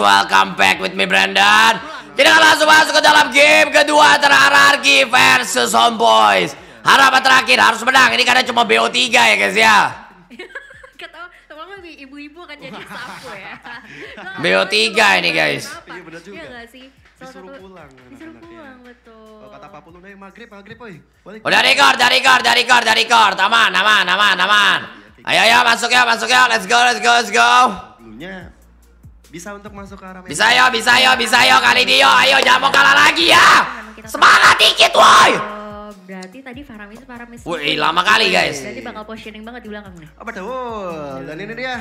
welcome back with me Brandon. Kita akan langsung masuk ke dalam game kedua antara RRQ versus Homeboys. Harapan terakhir harus menang. Ini karena cuma BO3 ya guys ya. Ibu-ibu akan jadi sapu ya. BO3 ini, guys. Iya, bener juga. Iya sih? Disuruh pulang Disuruh pulang betul. Kata Pak Pulu, "Eh, maghrib, maghrib, oi. Balik. Udah record, udah record, udah record, udah record. Aman, aman, aman, aman. Ayo, ayo, masuk ya, masuk ya. Let's go, let's go, let's go. Dulunya bisa untuk masuk ke arah Bisa yo, bisa yo, bisa yo kali ini yo. Ayo, jangan mau kalah lagi ya. Semangat dikit, woi. Oh, berarti tadi Faramis Faramis. Wih, lama kali, guys. Berarti bakal positioning banget di belakang nih. Apa betul? Dan ini dia.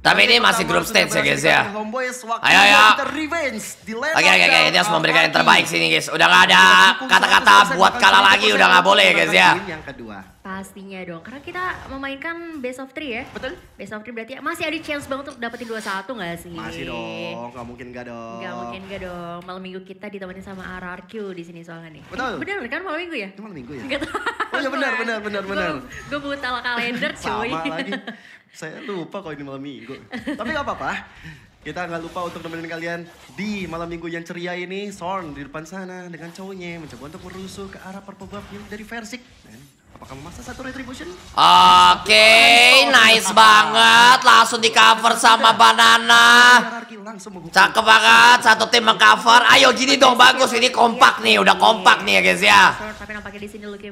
Tapi ini masih grup stage ya guys ya. Ayo, lane Oke, oke, oke. Kita harus memberikan yang terbaik sini guys. Udah nggak ada kata-kata 100% buat kalah lagi. 100% Udah nggak boleh ya guys ya. Yang kedua. Pastinya dong, karena kita memainkan best of three ya. Betul? Best of three berarti masih ada chance banget untuk dapetin 2-1 gak sih? Masih dong, nggak mungkin nggak dong. Gak mungkin gak dong. Malam minggu kita ditemenin sama RRQ di sini soalnya nih. Betul. Eh, bener kan malam minggu ya? Itu malam minggu ya? Gak tau. Oh iya benar, benar, benar, benar. Gue buta kalender cuy. Sama lagi. Saya lupa kalau ini malam minggu. Tapi nggak apa-apa. Kita nggak lupa untuk nemenin kalian di malam minggu yang ceria ini. Sorn di depan sana dengan cowoknya mencoba untuk merusuh ke arah purple buff dari Versik. Dan apakah memaksa satu retribution? Oke, nice banget. Langsung di cover sama Banana. Cakep banget. Satu tim mengcover. Ayo gini dong, bagus. Ini kompak nih. Udah kompak nih ya guys ya.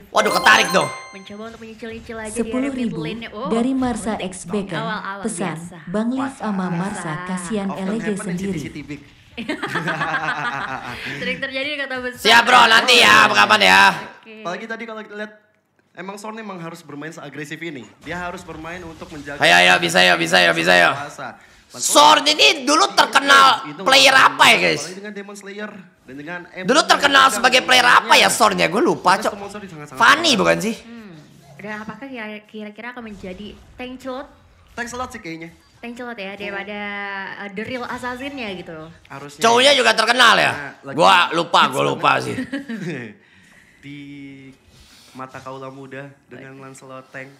Waduh, ketarik dong. Mencoba untuk menyicil-nyicil aja di Sepuluh ribu. Oh, dari Marsa. X. Awal-awal Pesan. Bang Liv sama. Marsa kasihan happen in sendiri. Sering terjadi kata besar. Siap bro, nanti ya. Kapan ya? Apalagi tadi kalau kita lihat Emang Sorn emang harus bermain seagresif ini. Dia harus bermain untuk menjaga. Ayo, ayo, bisa ya, bisa ya, bisa ya. Sorn ini dulu terkenal Itu player apa ya guys? Dengan Demon Slayer dan dengan Dulu terkenal sebagai player apa ya Sornya? Gue lupa cok. Fanny bukan sih? Hmm. Dan apakah kira- kira-kira akan menjadi tank celot? Thanks a lot sih kayaknya. Tank celot ya daripada uh, the real assassin-nya gitu. Harusnya. Cowoknya juga terkenal ya? Nah, lagi- Gua lupa, gua lupa sih. Di mata kaula muda dengan Lancelot Tank.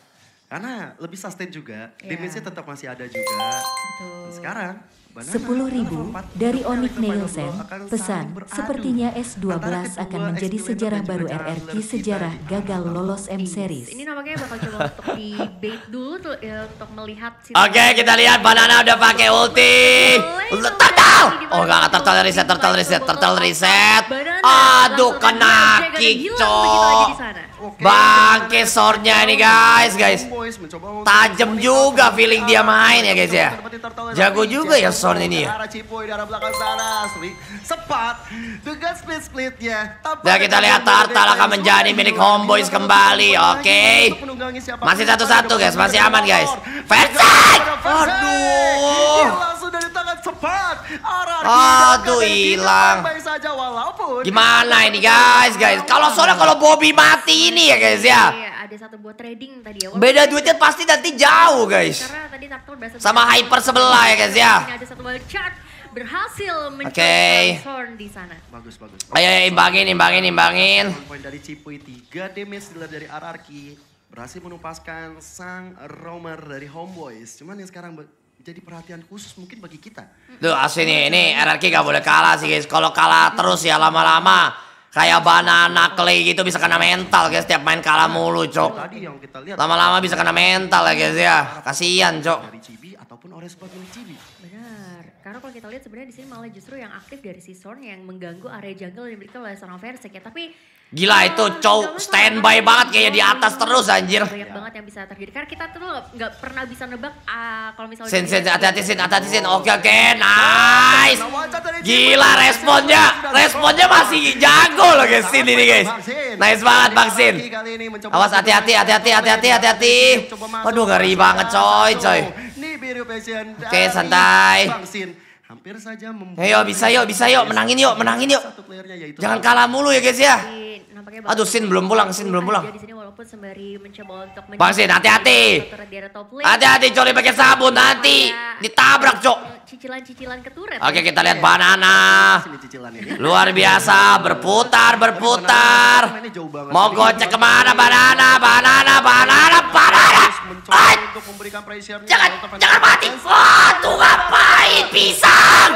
Karena lebih sustain juga, Iya. damage-nya tetap masih ada juga. Betul. Sekarang, Banana Sepuluh ribu level 4, dari Onik Nielsen. Pesan, sepertinya Antara S12 kedua akan menjadi sejarah baru RRQ sejarah gagal lolos M Series. Ini nampaknya bakal coba untuk di bait dulu tuh ya, untuk melihat Oke, kita lihat Banana udah pakai ulti. Turtle! Oh, enggak, turtle reset, turtle reset, turtle reset. Aduh, kena kick, Bangke sornya ini guys, guys. Menikmati juga feeling dia main ya, guys, ya. Jago juga ya Sorn ini ya. Sepat dengan split splitnya. Ya, kita lihat Turtle akan menjadi milik Homeboys kembali, oke. Masih satu-satu, guys, masih aman, guys. Versik! Aduh. Aduh, hilang. Saja walaupun Gimana ini guys, guys? Kalau soalnya kalau Bobby mati ini ya guys ya. Iya, ada satu buat trading tadi ya. Beda duitnya pasti nanti jauh guys. Karena tadi Turtle berhasil Sama Hyper sebelah ya guys ya. Ini ada satu wild berhasil Oke. mencari Sorn di sana. bagus bagus. Ayo, ayo imbangin, imbangin, imbangin. Poin dari Cipuy 3 damage dilihat dari RRQ berhasil menupaskan sang roamer dari Homeboys. Cuman yang sekarang jadi perhatian khusus mungkin bagi kita. Tuh asli nih, ini RRQ gak boleh kalah sih guys. Kalau kalah terus ya lama-lama kayak banana clay gitu bisa kena mental guys. Tiap main kalah mulu cok. Tadi yang kita lihat Lama-lama bisa kena mental ya guys ya. Kasian cok. dari Cibi ataupun oleh sebab Cibi. Benar. Karena kalau kita lihat sebenarnya di sini malah justru yang aktif dari si Sorn yang mengganggu area jungle yang dimiliki oleh seorang ya. Tapi Gila itu cow standby banget kayak di atas terus anjir. banyak banget yang bisa terjadi. Karena kita tuh nggak pernah bisa nebak ah, kalau misalnya Sin, sin, kita- hati-hati sin, hati-hati sin. Oke, oke, nice. Gila responnya, responnya masih jago loh guys sin ini guys. Nice banget Bang Sin. Awas hati-hati, hati-hati, hati-hati, hati-hati. Waduh ngeri banget coy, coy. Oke, santai. Bang Sin hampir saja membuat Ayo bisa yuk, bisa yuk, menangin yuk, menangin yuk. Satu playernya yaitu Jangan kalah mulu ya guys ya. Nampaknya Aduh, Sin belum pulang, Sin belum pulang. Ada Di sini walaupun sembari mencoba untuk Bang Sin, hati-hati. Hati-hati coli pakai sabun nanti ditabrak cok. Cicilan-cicilan ke turret. Oke kita lihat banana. Luar biasa berputar berputar. Mau gocek ke mana banana banana banana banana. Jangan jangan mati. Waduh ngapain pisang?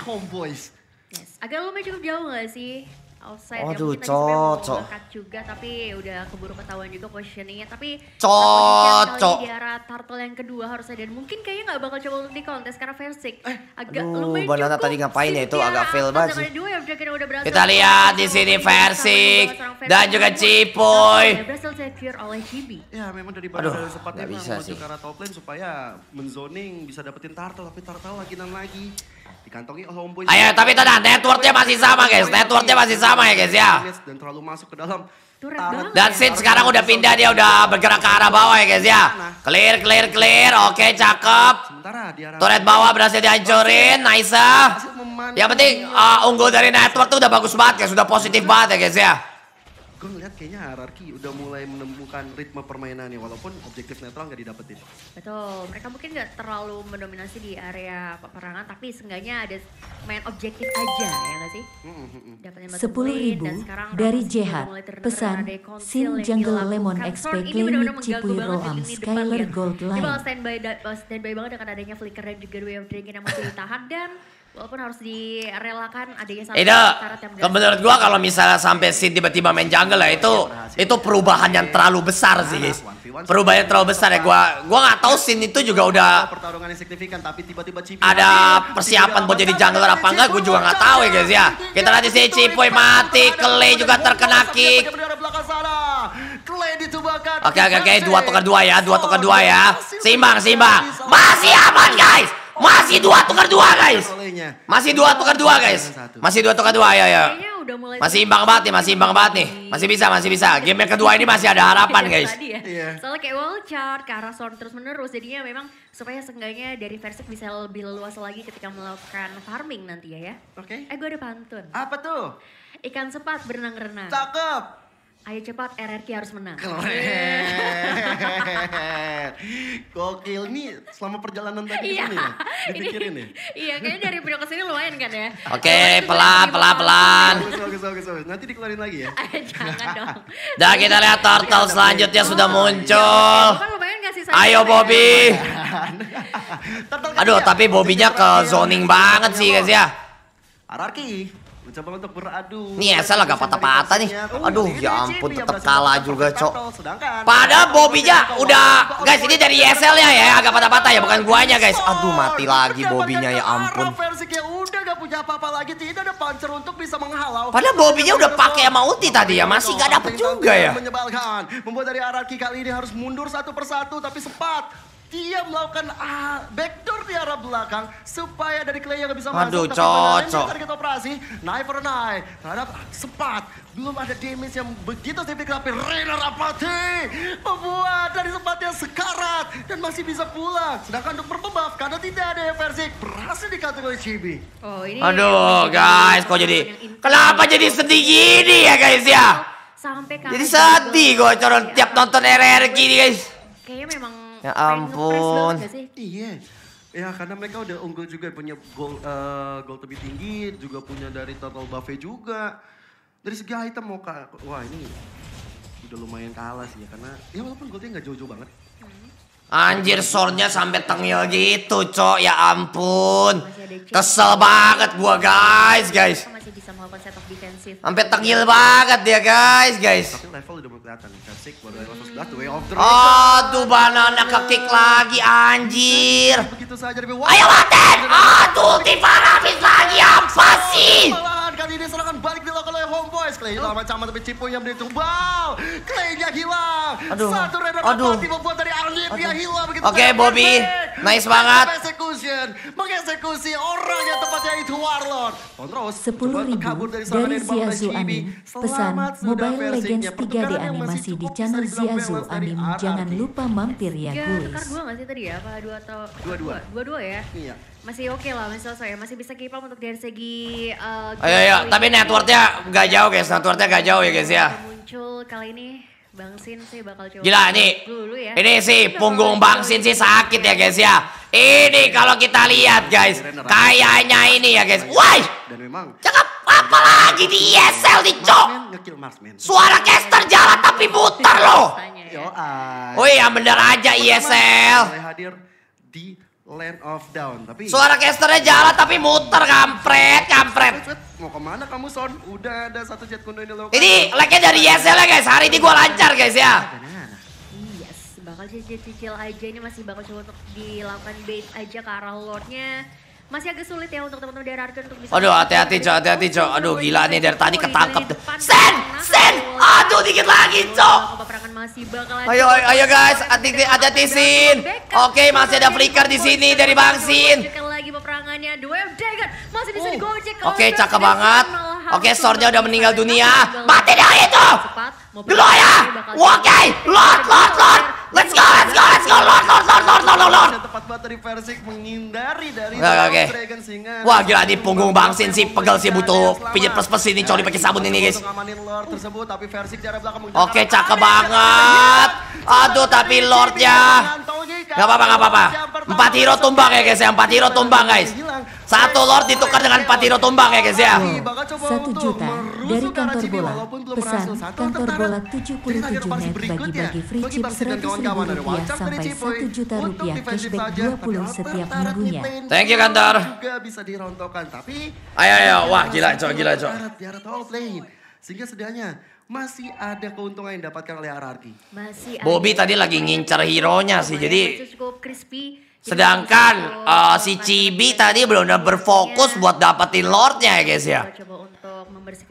Homeboys. Yes. Agak lumayan cukup jauh gak sih? Outside Aduh, ya, mungkin tadi mau cocok. ngekat juga tapi udah keburu ketahuan juga positioningnya tapi Cocok. di arah turtle yang kedua harusnya dan mungkin kayaknya nggak bakal coba untuk di kontes karena Versik agak aduh, lumayan Banana cukup tadi ngapain ya itu? sih, Agak fail banget sih. dua yang Dragon udah berhasil Kita lihat di sini Versik dan juga Cipoy. berhasil secure oleh Chibi Ya memang dari Aduh, dari emang bisa sih. ke arah top lane supaya menzoning bisa dapetin turtle tapi turtle lagi dan lagi dikantongi oleh Homeboys. Ayo, tapi tenang, networknya masih sama, guys. Networknya masih sama ya, guys, ya. Dan terlalu masuk ke dalam. Dan Sin sekarang udah pindah, dia udah bergerak ke arah bawah ya guys ya. Clear, clear, clear. Oke, cakep. Sementara di arah Turret bawah berhasil dihancurin, nice. ah. Yang penting uh, unggul dari network tuh udah bagus banget guys, sudah positif banget ya guys ya. Gue ngeliat kayaknya hierarki udah mulai menemukan ritme permainannya walaupun objektif netral nggak didapetin. Betul, mereka mungkin nggak terlalu mendominasi di area peperangan, tapi seenggaknya ada main objektif aja ya nggak sih? Hmm, hmm, hmm. Sepuluh ribu dan sekarang dari Jehat. Pesan, Sin Jungle. Lemon XP ini benar-benar Klinik Cipuy banget di Roam Skyler. Gold Dia bakal Line. standby, da- standby banget dengan adanya flicker dan juga Way of Dragon yang masih ditahan dan walaupun harus direlakan adanya satu Itu, yang menurut gua kalau misalnya sampai Sin tiba-tiba main jungle ya itu itu perubahan yang terlalu besar sih guys. Perubahan yang terlalu besar ya gua gua nggak tahu Sin itu juga udah pertarungan yang signifikan tapi tiba-tiba Cipi ada persiapan buat jadi jungler apa enggak gue juga nggak tahu ya guys ya. Kita lihat di sini Cipoy mati, Clay juga terkena kick. Oke oke oke dua tukar dua ya, dua tukar dua ya. Seimbang seimbang. Masih aman guys. Masih dua tukar dua guys. Masih dua tukar dua guys. Masih dua tukar dua ya ya. Kayaknya udah mulai Masih imbang banget nih, masih imbang banget nih. Masih bisa, masih bisa. Game yang kedua ini masih ada harapan Yang guys. Ya. Iya. Soalnya kayak wall chart ke arah Storm terus menerus jadinya memang supaya seenggaknya dari Versik bisa lebih leluasa lagi ketika melakukan farming nanti ya ya. Oke. Eh gue ada pantun. Apa tuh? Ikan sepat berenang-renang. Cakep. Ayo cepat RRQ harus menang. Keren. Gokil nih selama perjalanan tadi Iya. ini ya. Dipikirin ya. iya, kayaknya dari video ke sini lumayan kan ya. Oke, pelan pelan pelan. Bagus, bagus, bagus. Nanti dikeluarin lagi ya. Eh, Jangan dong. Dan kita lihat turtle selanjutnya sudah muncul. Lumayan gak sih Ayo Bobby. Turtle Aduh, tapi Bobbynya ke zoning banget sih guys ya. Hierarki mencoba untuk beradu. Nih, Esel agak patah-patah nih. Aduh, ya ampun, tetep kalah juga, Cok. Sedangkan Padahal Bobbynya udah guys ini dari ESL ya ya agak patah-patah ya bukan guanya guys. Aduh mati lagi Bobbynya ya ampun. Versi kayak udah gak punya apa-apa lagi, tidak ada pancer untuk bisa menghalau. Padahal Bobbynya udah pakai sama ulti tadi ya masih gak dapet juga ya. Menyebalkan, membuat dari hierarki kali ini harus mundur satu persatu, tapi sempat. Dia melakukan ah, backdoor di arah belakang supaya dari Clay yang bisa Aduh, masuk. Cocok. target operasi, knife for knife terhadap sempat. Belum ada damage yang begitu signifikan tapi Rainer Apathy membuat dari sempat yang sekarat dan masih bisa pulang. Sedangkan untuk berbuff karena tidak ada yang versi berhasil dikantung oleh Chibi. Oh, ini Aduh guys kok jadi kenapa jadi sedih gini ya guys ya? sampai ke Jadi sedih gue coron tiap nonton RRQ nih guys. Kayaknya memang Ya pengen nge-press ampun. Iya. Ya karena mereka udah unggul juga punya gol eh, gol lebih tinggi, juga punya dari total buffet juga. Dari segi item mau ka- wah ini udah lumayan kalah sih ya karena ya walaupun goldnya nggak jauh-jauh banget. Anjir sornya sampai tengil gitu cok ya ampun. Kesel banget gua guys guys. Sampai tengil banget dia guys guys. Tapi level udah mulai kelihatan. Versik baru dari level 11 The Way of the Aduh banana kekick lagi anjir. Begitu saja dari Ayo maten. Aduh Tifa habis lagi apa sih? Kali ini serangan balik dilakukan oleh Homeboys. Clay lama sama tapi Cipu yang ditumbal. Clay-nya hilang. Aduh. Satu Rainer Aduh. Apathy membuat dari angin dia hilang begitu. Oke, saja. Bobby. Nice banget. Execution. Mengeksekusi orang yang tepatnya itu Warlord. Terus Sepuluh ribu kabur dari Ziazu. Anim. Pesan Mobile. Legends 3D Pertukaran yang animasi di channel Ziazu Anim. Jangan lupa mampir ya Tiga guys. tukar dua gak sih tadi ya? Apa dua atau Dua-dua. Dua-dua ya? Iya. Masih oke lah, masih selesai. Masih bisa keep up untuk dari segi uh, Ayo ayo tapi networknya gak jauh guys. Networknya gak jauh ya guys ya. Muncul kali ini Bang Sin sih bakal coba Gila nih. dulu ya. Ini sih punggung Bang Sin sih sakit ya guys ya. Ini kalau kita lihat guys. Kayaknya ini ya guys. Wah, Dan memang cakep apa lagi di ESL nih cok. Suara caster jalan tapi muter loh. Rasanya ya. Yo, ay. Wih yang bener aja ESL. hadir di Land of Down. Tapi Suara casternya jalan tapi muter kampret, kampret. Wait, wait, mau ke mana kamu Son? Udah ada satu jet kuno ini loh. Ini lagnya dari YSL ya guys. Hari ini gua lancar guys ya. Yes, bakal cicil-cicil aja ini masih bakal coba untuk dilakukan bait aja ke arah lordnya. Masih agak sulit ya untuk teman-teman dari Arkan untuk bisa. Aduh, hati-hati, Cok, hati-hati, Cok. Aduh, gila nih, dari tadi ketangkep tuh. Sen, Sen! Aduh, dikit lagi, Cok. Masih bakal Ayo, ayo, ayo guys, hati-hati, hati-hati Sin. Oke, masih ada flicker di sini dari Bang Sin. Lagi peperangannya. Duel Dragon masih bisa digojek. Oke, cakep banget. Oke, Sornya udah meninggal dunia. Mati dah itu. Dulu ya. Oke, Lord, Lord, Lord. Let's go, let's go, let's go, Lord, Lord, Lord, Lord, Lord, Lord, Lord. Tepat banget dari Versik menghindari dari oke. Dragon sehingga Wah, gila di punggung Bang Sin sih pegel sih butuh pijit plus-plus ini coli pakai sabun ini guys. Oke, cakep banget. Aduh, tapi Lordnya. Gak apa-apa, gak apa-apa. Empat hero tumbang ya guys ya, empat hero tumbang guys. Satu Lord ditukar dengan hero tumbang ya guys ya. Satu juta dari kantor bola. Pesan kantor bola 77 net bagi-bagi free chip 100 ribu rupiah sampai 1 juta rupiah cashback 20 setiap minggunya. Thank you kantor. Juga bisa dirontokkan tapi Ayo, ayo, wah gila cok, gila cok. Sehingga setidaknya masih ada keuntungan yang didapatkan oleh RRQ. Masih Bobby tadi lagi ngincer hero-nya sih, jadi cukup crispy. Sedangkan uh, si Cibi tadi benar-benar berfokus buat dapetin Lordnya ya guys ya.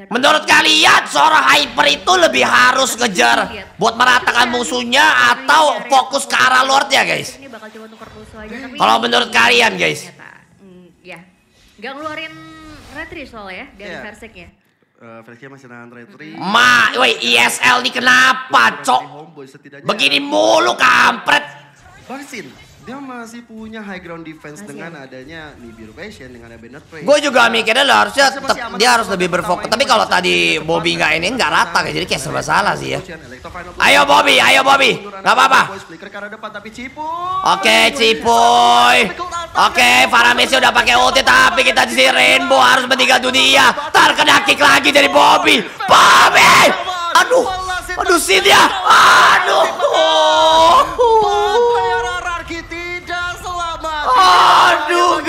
Menurut kalian seorang hyper itu lebih harus ngejar buat meratakan musuhnya atau fokus ke arah Lord ya guys? Ini bakal coba untuk perlusu aja tapi Kalau menurut kalian guys? hmm, ya nggak ngeluarin retri soalnya ya dari Iya. verseknya. Uh, Versik masih nahan retri. Ma, woi ISL nih kenapa cok? Homeboy setidaknya. Begini mulu kampret. Vaksin. Dia masih punya high ground defense Masih dengan ada. adanya Nibiru Passion dengan Abandoned Prey. Gue juga mikirnya lah harusnya tetap dia harus lebih berfokus. Tapi kalau tadi Bobby nggak ini nggak rata kayak jadi kayak serba salah sih ya. Ayo, Bobby, ayo, Bobby. Nggak apa-apa. Oke Cipuy. Oke Faramesi udah pakai ulti tapi kita di sini Rainbow harus meninggal dunia. Terkena kick lagi dari Bobby. Bobby. Aduh. Aduh ya. Aduh.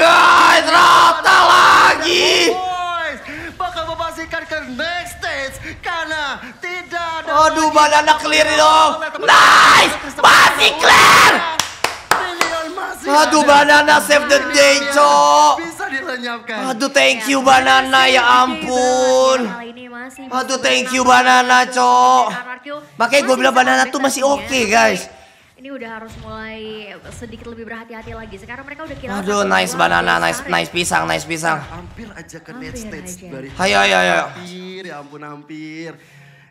Guys, rata lagi. Boys, bakal memastikan ke next stage karena tidak ada Aduh, lagi banana clear dong. Nice, masih clear. Aduh, banana save the day, cok. Bisa dilenyapkan. Aduh, thank you banana ya ampun. Kali ini masih Aduh, thank you banana, cok. Makanya gua masih bilang banana tuh masih oke, ya. guys. Ini udah harus mulai sedikit lebih berhati-hati lagi. Sekarang mereka udah kira Aduh, nice banana, nice nice pisang, nice pisang. Hampir aja ke Hampir next stage aja. dari Ayo, ayo, ayo. Hampir, ya ampun hampir.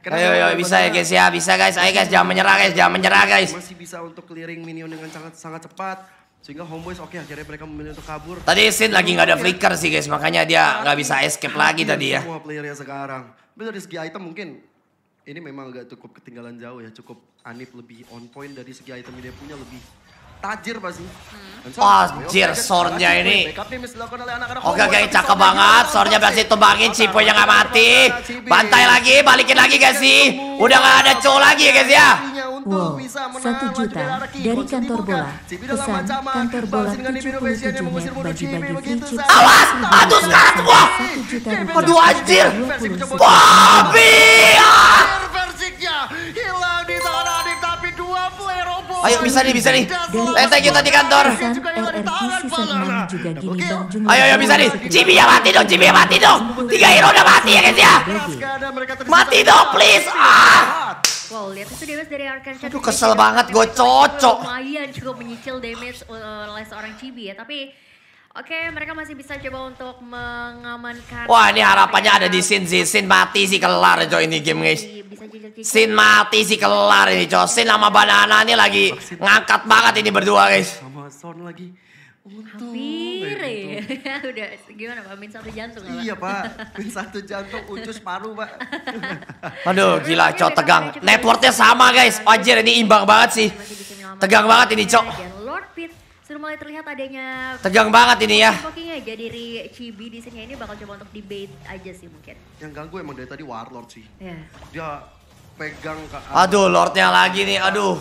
Ayo, ayo, bisa ya guys ya, bisa guys. Ayo guys, jangan menyerah guys, jangan menyerah guys. Masih bisa untuk clearing minion dengan sangat sangat cepat. Sehingga homeboys oke akhirnya mereka memilih untuk kabur. Tadi Sin lagi nggak ada flicker sih guys, makanya dia nggak bisa escape lagi tadi ya. Semua playernya sekarang. Tapi dari segi item mungkin ini memang agak cukup ketinggalan jauh ya. Cukup Anip lebih on point dari segi item yang dia punya lebih tajir pasti. Dan so- Anjir, oke, ini. Oke oke tapi cakep banget, sornya berhasil masih. tumbangin Cipoy yang nggak mati. Bantai lagi, balikin lagi guys sih. Udah nggak ada cow lagi ya guys ya. Wow, satu juta dari kantor bola. Pesan kantor bola 77 net bagi-bagi free chip Awas, 100 aduh, sekarang semua. Satu juta rupiah. Aduh, anjir. 20 setiap Bobby! Versiknya hilang di tangan Adip tapi dua player homeboys. Ayo bisa nih, bisa nih. Eh, thank you tadi kantor. Pesan RRQ season 6 juga gini Bang Jumlah. Ayo ayo bisa nih. Cibi ya mati dong, Cibi ya mati dong. Tiga hero udah mati ya guys ya. Mati dong, please. Ah. Wow, lihat itu damage dari Arkan Shot. Aduh, kesel banget, gue cocok. Lumayan cukup menyicil damage uh, oleh seorang Chibi ya, tapi oke mereka masih bisa coba untuk mengamankan. Wah ini harapannya ada di Sin sih. Sin mati sih kelar coy ini game guys. Sin mati sih kelar ini coy. Sin sama Banana ini lagi ngangkat banget ini berdua guys. Sama Son lagi. Untung. Hampir Eh, ya. Udah gimana Pak? Min satu jantung Pak? Iya pak, Pin satu jantung, ucus paru pak. Aduh gila coy tegang. Networknya sama guys. Anjir ini imbang banget sih. Tegang banget ini, Cok. Lord Pit sudah mulai terlihat adanya Tegang banget ini ya. Pokoknya aja dari Chibi di sini ini bakal coba untuk debate aja sih mungkin. Yang ganggu emang dari tadi Warlord sih. Ya. Dia pegang ke Aduh, Lordnya lagi nih. Aduh.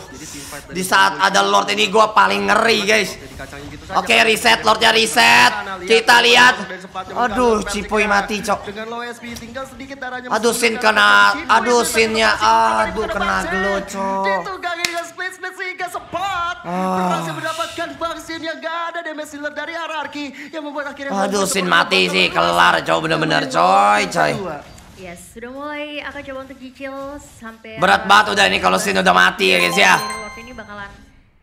Di saat ada Lord ini gua paling ngeri, guys. Gitu. Oke, reset, Lordnya reset. Kita lihat. Aduh, Cipoy mati, cok. Aduh, Sin ke kena. Aduh, Sinnya. Aduh, kena glow, cok. Ditunggangi dengan split split sehingga sempat berhasil mendapatkan Bangsin yang gak ada damage dealer dari hierarki yang membuat akhirnya Aduh, Sin mati sih. Kelar, coy. Bener-bener, coy, coy. Yes, sudah mulai akan coba untuk cicil sampai Berat banget udah ini kalau Sin udah mati ya, guys, ya. Lord ini bakalan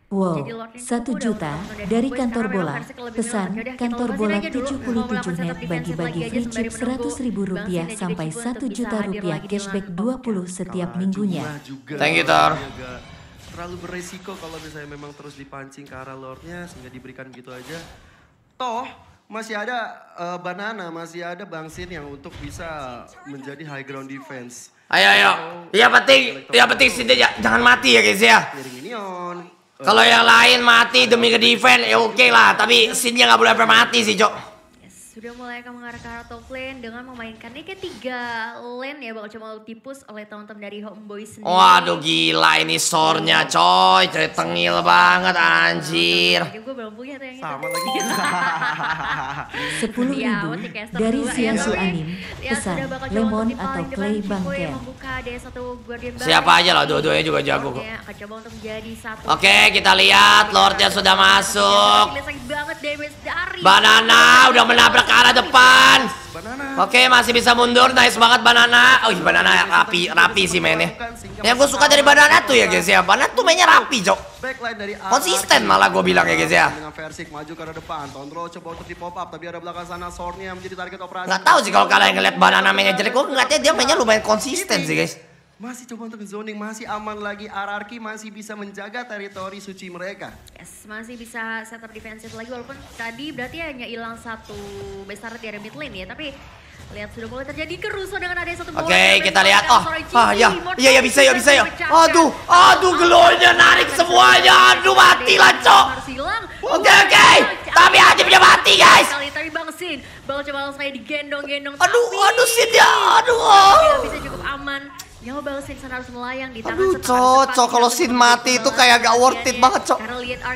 Wow, satu juta dari kantor bola. Pesan kantor bola aja dulu. Mau 77 melakukan net bagi-bagi free chip sembari menunggu 100 ribu rupiah sampai juga 1 Cipu juta rupiah cashback dengan 20 setiap minggunya. Thank you, Tor. Terlalu beresiko kalau misalnya memang terus dipancing ke arah Lordnya sehingga diberikan gitu aja. Toh masih ada eh, Banana, masih ada Bang Sin yang untuk bisa menjadi high ground defense. Ayo, ayo. Yang penting, yang penting Sin dia jangan mati ya, guys, ya. Kalau yang lain mati demi ke defense ya oke lah, tapi Sinnya nggak boleh sampai mati sih, Cok. Sudah mulai akan mengarah ke arah top lane dengan memainkan ini ketiga lane ya bakal coba dipus oleh teman-teman dari Homeboy sendiri. Waduh gila ini sornya coy, coy tengil banget anjir. Gue belum punya tuh yang sama itu. lagi. 10 Iya, ribu dari ya, Siasu Anim. ya Pesan lemon atau clay bangker. yang membuka D1 Guardian Bar. Siapa aja lah, dua-duanya juga jago kok. Oke kita lihat Lordnya sudah masuk. Sakit banget damage dari Banana udah menabrak ke arah depan. Banana. Oke masih bisa mundur, nice banget Banana. Oh Banana rapi, rapi sih mainnya. Yang gue suka dari Banana tuh ya guys ya, Banana tuh mainnya rapi dari Konsisten malah gue bilang ya guys ya. Dengan Versik maju ke arah depan. Tondro coba untuk di pop up tapi ada belakang sana Sornya menjadi target operasi. Nggak tahu sih kalau kalian ngeliat Banana mainnya jelek, gue ngeliatnya dia mainnya lumayan konsisten sih guys. Masih coba untuk zoning, masih aman lagi. RRQ masih bisa menjaga teritori suci mereka. Yes, masih bisa setup defensif lagi walaupun tadi berarti hanya hilang satu besar di area mid lane ya, tapi lihat sudah mulai terjadi kerusuhan dengan ada satu bola. Oke, yang kita lihat. Oh, ah ya, iya ya bisa ya bisa ya. Aduh, aduh gelonya narik semuanya. Aduh mati lah cok. Oke oke, tapi aja punya mati guys. Kali tapi Bang Sin, Bang coba langsung kayak digendong-gendong. Aduh, aduh Sin ya, aduh. tidak bisa cukup aman. Sin sana harus melayang di tangan Aduh, cocok. Kalau Sin mati itu kayak agak worth it banget, cok.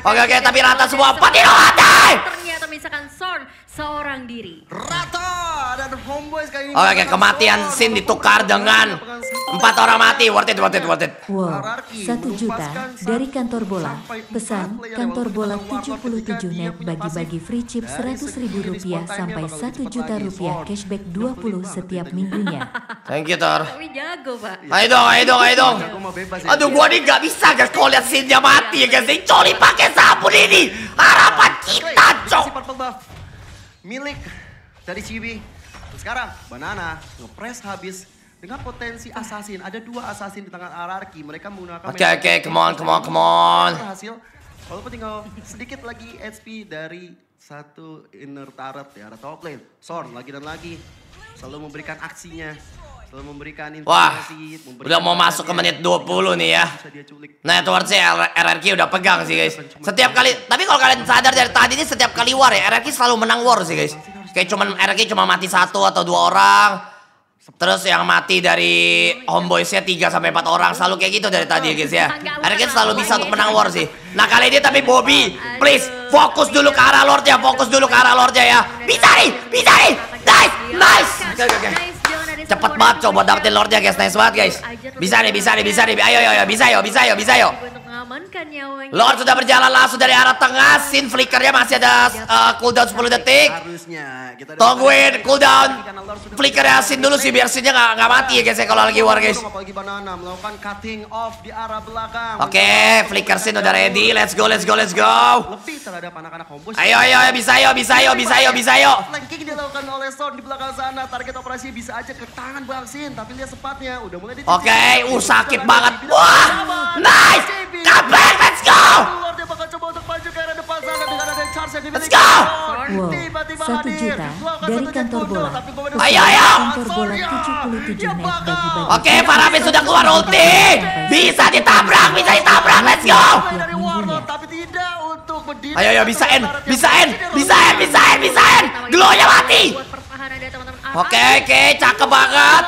Oke, oke, tapi rata semua. Patino mati! Ternyata misalkan Sorn seorang diri. Rata dan homeboys kali ini. Oke, oke, kematian Sin ditukar dengan empat orang mati. Worth it, worth it, worth it. Wow, 1 juta dari kantor bola. Pesan kantor bola 77 net bagi-bagi free chip 100 ribu rupiah sampai 1 juta rupiah cashback 20 setiap minggunya. Thank you, Tor. Tapi jago, Pak. Ayo dong, ayo dong, ayo dong. Aduh, gua nih gak bisa guys kalau lihat Sinnya mati ya guys. Ini Coli pakai sabun ini. Harapan kita, cok. Milik dari Cibi. Sekarang Banana ngepres habis dengan potensi assassin. Ada dua assassin di tangan RRQ. Mereka menggunakan Oke, oke, come on, come on, come on. Berhasil. Walaupun tinggal sedikit lagi HP dari satu inner turret di arah top lane. Sorn lagi dan lagi selalu memberikan aksinya. Selalu memberikan Wah, informasi. memberikan udah mau masuk ke menit 20 nih ya. Nah, Edward sih RRQ udah pegang sih guys. Setiap kali, tapi kalau kalian sadar dari tadi ini setiap kali war ya, RRQ selalu menang war sih guys. Kayak cuman RRQ cuma mati satu atau dua orang. Terus yang mati dari homeboysnya 3 sampai 4 orang selalu kayak gitu dari tadi guys ya. RRQ selalu bisa untuk menang war sih. Nah kali ini tapi Bobby, please fokus dulu ke arah Lordnya, fokus dulu ke arah Lordnya ya. Bisa nih, bisa nih, nice, nice. Oke oke oke. Cepet banget coba dapetin Lordnya guys, nice banget guys. Bisa nih, bisa nih, bisa nih. Ayo, ayo, ayo, bisa yo, bisa yo, bisa yo. Mengamankan nyawanya. Lord sudah berjalan langsung dari arah tengah. Sin flickernya masih ada uh, cooldown 10 detik. Harusnya kita Tungguin cooldown flickernya Sin dulu sih biar Sinnya nggak nggak mati ya guys ya kalau lagi war guys. Apalagi Banana melakukan cutting off di arah belakang. Oke, flicker Sin udah ready. Let's go, let's go, let's go. Lebih terhadap anak-anak. Ayo, ayo, ayo, bisa yo, bisa yo, bisa yo, bisa yo. Flanking dilakukan oleh Son di belakang sana. Target operasi bisa aja ke tangan Bang Sin. Tapi lihat sepatnya udah mulai. Oke, uh sakit banget. Wah, nice. Back, let's go. Lord dia bakal coba untuk maju ke arah depan sana dengan ada charge yang dimiliki. Let's go. Wow, tiba-tiba 1 hadir. juta dari satu kantor bola. Ayo, ayo. kantor bola 77 net bagi-bagi. Oke, Farabin sudah keluar ulti. Bisa ditabrak, bisa ditabrak. Let's go. dari Warlord tapi tidak untuk berdiri. Ayo, ayo, bisa N, bisa N, bisa N, bisa N, bisa N. Glownya mati. Oke, oke, cakep banget.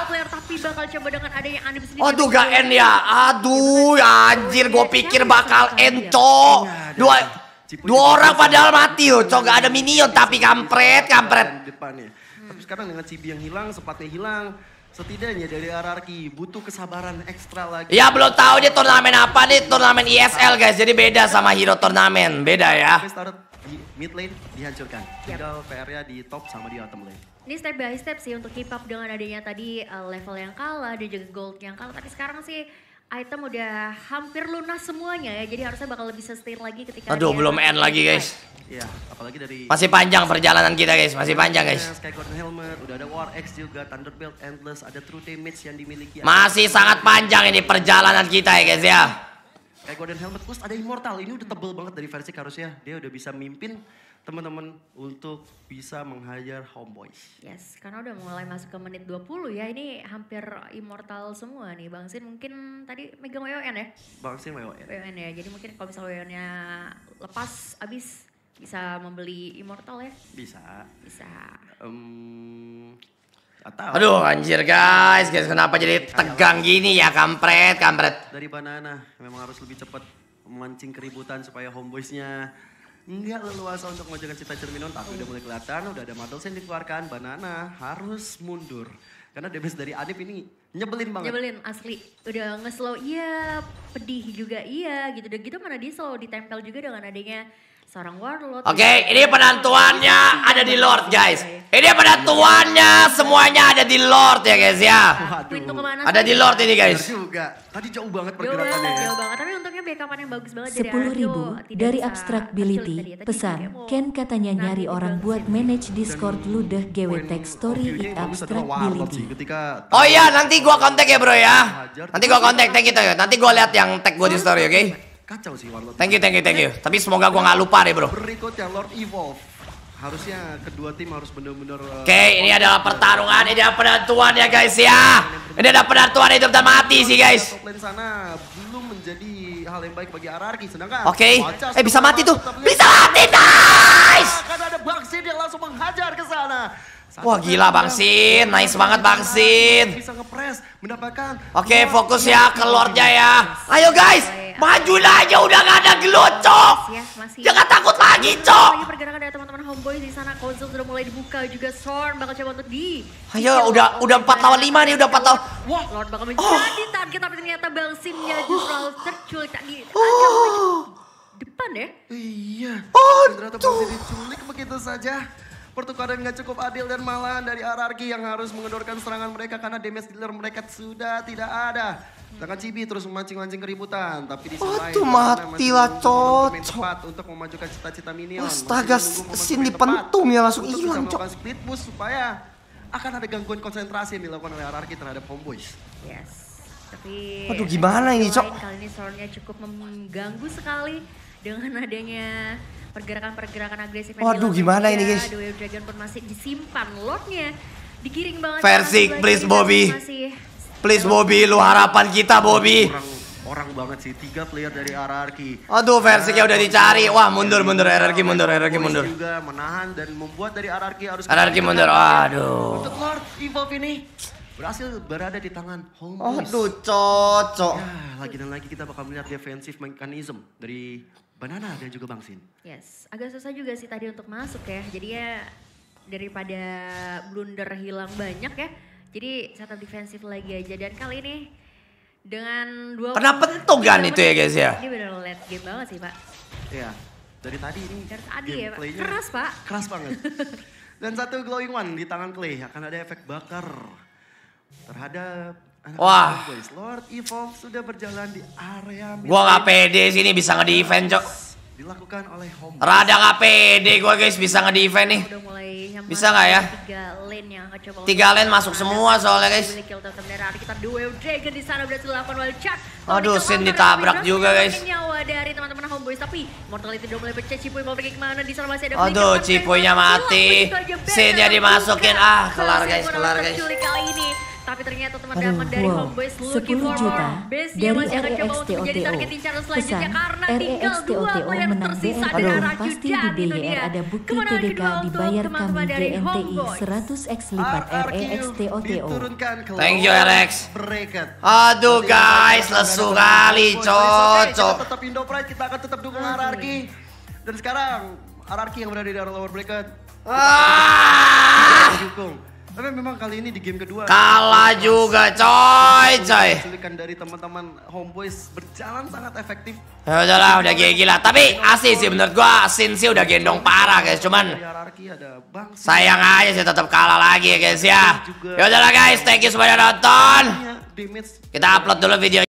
Bakal coba dengan adanya Anip sendiri. Aduh gak end ya. Aduh anjir gue pikir bakal end cok. Dua dua orang padahal mati loh cok. Gak ada minion tapi kampret kampret. Depannya. Tapi sekarang dengan Cibi yang hilang, sepatnya hilang. Setidaknya dari RRQ butuh kesabaran ekstra lagi. Ya belum tahu dia turnamen apa nih turnamen ISL guys. Jadi beda sama hero turnamen. Beda ya. Tapi start di mid lane dihancurkan. Tinggal PR-nya di top sama di bottom lane. Ini step by step sih untuk keep up dengan adanya tadi uh, level yang kalah dan juga gold yang kalah. Tapi sekarang sih item udah hampir lunas semuanya ya. Jadi harusnya bakal lebih sustain lagi ketika Aduh dia belum end lagi guys. Iya, apalagi dari Masih panjang perjalanan kita guys. Masih panjang guys. Sky Golden Helmet, udah ada War X juga, Thunderbolt Endless, ada True Damage yang dimiliki. Masih sangat panjang ini perjalanan kita ya guys ya. Kayak Golden Helmet plus ada Immortal. Ini udah tebel banget dari versi harusnya. Dia udah bisa mimpin teman-teman untuk bisa menghajar Homeboys. Yes, karena udah mulai masuk ke menit 20 ya. Ini hampir immortal semua nih. Bang Sin mungkin tadi megang WON ya? Bangsin WON. WON ya. Jadi mungkin kalau misalnya WON-nya lepas abis bisa membeli immortal ya. Bisa. Bisa. Em, atau Aduh anjir guys. Guys kenapa jadi tegang gini ya kampret kampret. dari Banana memang harus lebih cepat memancing keributan supaya Homeboysnya nggak leluasa untuk mengajukan cita cerminon tapi udah mulai kelihatan udah ada Madolsen dikeluarkan Banana harus mundur karena damage dari Adip ini nyebelin banget Nyebelin asli. Udah nge-slow iya, pedih juga iya gitu. Dan gitu mana dia selalu ditempel juga dengan adanya seorang warlord. Oke, ini penentuannya ada di Lord guys. Ini penentuannya semuanya ada di Lord ya guys ya. Ke mana Ada di Lord ini guys. juga tadi jauh banget Jauh pergerakannya banget, ya jauh banget. Tapi untungnya backupan yang bagus banget Sepuluh ribu dari Abstractability. ya. Pesan, Ken katanya nyari orang buat manage Discord ludah GWTech Story it Abstractability. Oh iya, nanti gua kontak ya bro ya. Nanti gua kontak, thank you, thank you. Nanti gua lihat yang tag gua di story, oke? Kacau sih Warlord Thank you, thank you, thank you. Tapi semoga gua nggak lupa deh bro. Oke, berikutnya Lord Evolve harusnya kedua tim harus benar-benar uh, ini adalah pertarungan, ini adalah penentuan ya guys ya. Ini adalah penentuan hidup dan mati sih guys. Top lane sana belum menjadi hal yang baik bagi RRQ sedangkan Oke, Wacas eh bisa mati tuh, bisa mati, nice. Akan ada Bangsin yang langsung menghajar ke sana. Satu Wah, gila, Bang Sin. Nice banget, Bang Sin. Bisa ngepres, mendapatkan. Oke, fokus ya ke Lordnya ya. Ayo guys, maju aja udah gak ada gelut, cok. Ya. Jangan takut lagi, Lagi cok. pergerakan dari teman-teman homeboy di sana konsol sudah mulai dibuka juga Sorn bakal coba untuk di Ayo, udah udah 4 lawan 5 nih, udah 4 lawan. Wah, Lord bakal menjadi Oh. target tapi ternyata Bang Simnya justru harus terculik tadi. Agak maju depan ya. Iya. Oh, Ternyata Bangsin diculik begitu saja. Pertukaran nggak cukup adil dan malahan dari RRQ yang harus mengendorkan serangan mereka karena damage dealer mereka sudah tidak ada. Sedangkan Cibi terus memancing-mancing keributan, tapi di sisi lain Aduh, Banana mati masih lah, menunggu momentum yang cocok. untuk memajukan cita-cita minion. Astaga, Sin tepat ya, langsung hilang, cok. split push supaya akan ada gangguan konsentrasi yang dilakukan oleh RRQ terhadap homeboys. Yes. Tapi Aduh, gimana ini, Cok? Kali ini Sornnya cukup mengganggu sekali dengan adanya pergerakan-pergerakan agresif yang Waduh, gimana ini, guys? The Wave Dragon pun masih disimpan Lordnya. Digiring banget. Versik, please, Bobby. masih Please Bobby, lu harapan kita Bobby. Orang orang banget sih tiga player dari RRQ. Aduh, versiknya udah dicari. Wah, mundur, mundur, RRQ mundur, RRQ mundur. juga menahan dan membuat dari RRQ harus RRQ mundur, aduh. Untuk Lord Evolve ini berhasil berada di tangan Homeboys. Aduh, cocok. Ya, lagi dan lagi kita bakal melihat defensive mechanism dari Banana dan juga Bangsin. Yes, agak susah juga sih tadi untuk masuk ya. Jadi ya daripada blunder hilang banyak ya. Jadi setup defensif lagi aja dan kali ini dengan dua Kena pentungan itu ya, guys, ya? Ini benar late game banget sih pak. Ya, dari tadi ini Dari tadi ya, Pak. Keras, Pak. Keras banget. dan satu glowing one di tangan Clay akan ada efek bakar terhadap Wah. Homeboys. Lord Evolve sudah berjalan di area Gua nggak pede sini bisa nge-defend, cok. dilakukan oleh Homeboys. Rada nggak pede gua guys bisa nge-defend nih. Udah mulai yang Bisa nggak ya? Tiga lane yang coba. Tiga lane masuk semua soalnya, guys. Kita duel Dragon di sana berhasil dilakukan wild chat. Aduh, Sin ditabrak juga, guys. Nyawa dari teman-teman homeboys tapi mortality udah mulai pecah Cipuy mau pergi ke mana di sana masih ada Aduh, Cipuynya mati. Sinnya dimasukin. Ah, kelar, guys, kelar, guys. kali ini Tapi ternyata teman-teman dari wow, Homeboys looking 10 for juta more. Base dari masih akan coba untuk menjadi target incaran selanjutnya Pesan, karena tinggal dua player menang tersisa dan di dan itu DYR dia. ada bukti Kemenangan TDK kedua untuk dibayar teman-teman kami dari GNTI Homeboys. 100x lipat RRQ REXTOTO. ke Thank you. Bracket. Aduh, guys, lesu kali, cocok. Tetap Indo Pride, kita akan tetap dukung. RRQ. Dan sekarang RRQ yang berada di lower bracket Ah, dukung. Tapi memang kali ini di game kedua kalah juga, coy, coy. Penculikan dari teman-teman Homeboys berjalan sangat efektif. Ya udahlah, udah gila. Tapi asli sih menurut gua Sin sih udah gendong parah guys. Cuman sayang aja sih tetap kalah lagi ya guys ya. Ya udahlah guys, thank you semuanya nonton. Damage Kita upload dulu video